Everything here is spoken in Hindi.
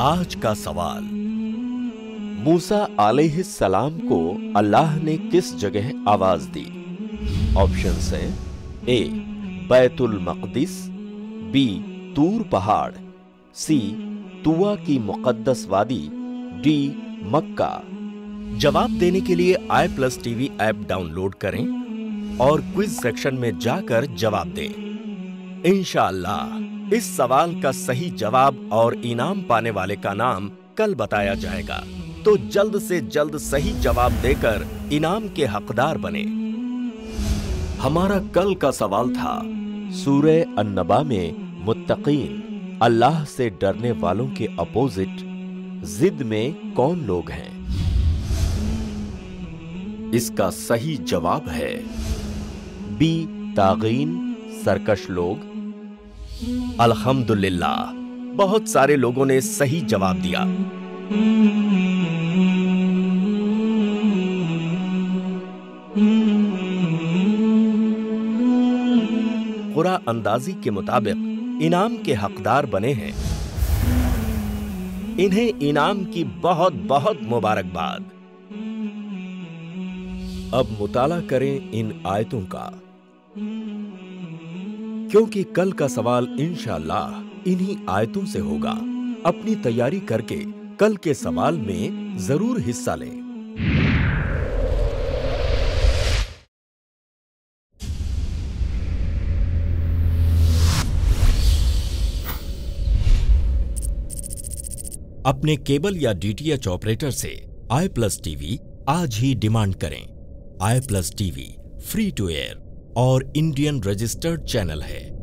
आज का सवाल। मूसा सलाम को अल्लाह ने किस जगह आवाज़ दी? ऑप्शन है ए, बैतुल मकदिस, बी, तूर पहाड़, सी, तुआ की मुकद्दस वादी, डी, मक्का। जवाब देने के लिए I plus TV app download करें और क्विज सेक्शन में जाकर जवाब दें। इंशाअल्लाह इस सवाल का सही जवाब और इनाम पाने वाले का नाम कल बताया जाएगा। तो जल्द से जल्द सही जवाब देकर इनाम के हकदार बने। हमारा कल का सवाल था सूर्य अन्नबा में मुत्तकीन, अल्लाह से डरने वालों के अपोजिट, जिद में कौन लोग हैं? इसका सही जवाब है, बी, तागीन, सरकश लोग अल्हम्दुलिल्लाह। बहुत सारे लोगों ने सही जवाब दिया। पूरा अंदाजी के मुताबिक, इनाम के हकदार बने हैं। इन्हें इनाम की बहुत बहुत मुबारकबाद। अब मुताला करें इन आयतों का। क्योंकि कल का सवाल इंशाल्लाह इन्हीं आयतों से होगा। अपनी तैयारी करके कल के सवाल में ज़रूर हिस्सा लें। अपने केबल या डीटीएच ऑपरेटर से आई प्लस टीवी आज ही डिमांड करें। I plus TV free to air और इंडियन रजिस्टर्ड चैनल है।